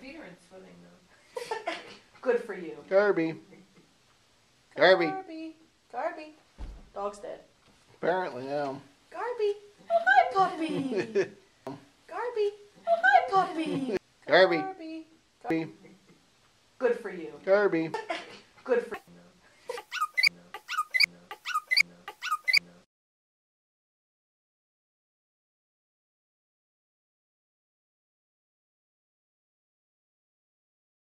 feet are in swimming though. Good for you. Garby. Garby. Garby. Garby. Dog's dead. Apparently, yeah. Garby. Oh, hi, puppy. Garby. Oh, hi, puppy. Garby. Garby. Garby. Good for you. Garby. Good for